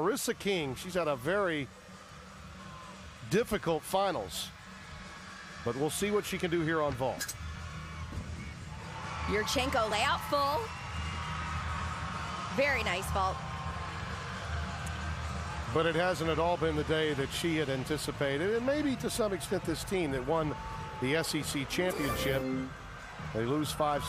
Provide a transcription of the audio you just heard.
Marissa King, she's had a very difficult finals. But we'll see what she can do here on vault. Yurchenko layout full. Very nice vault. But it hasn't at all been the day that she had anticipated, and maybe to some extent this team that won the SEC championship. They lose five